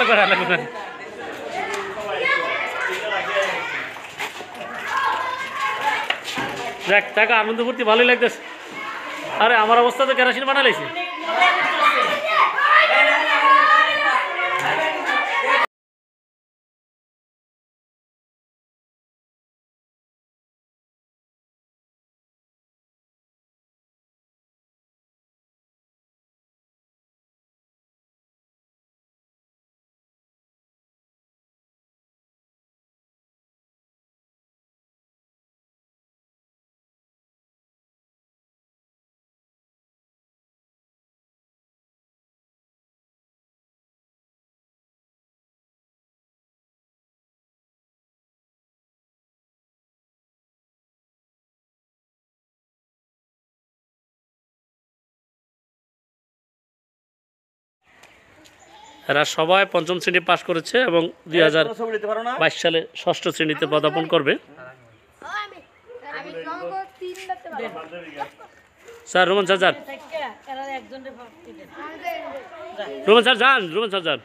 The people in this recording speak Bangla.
লাগবে না দেখ আনন্দ করতে ভালোই লাগতেছে। আরে আমার অবস্থা তো কেরাসিন বানালাইছে এরা সবাই পঞ্চম শ্রেণি পাশ করেছে এবং দুই সালে ষষ্ঠ শ্রেণীতে পদার্পণ করবে। স্যার রোমান স্যার যান। রোমান স্যার যান রোমান স্যার যান।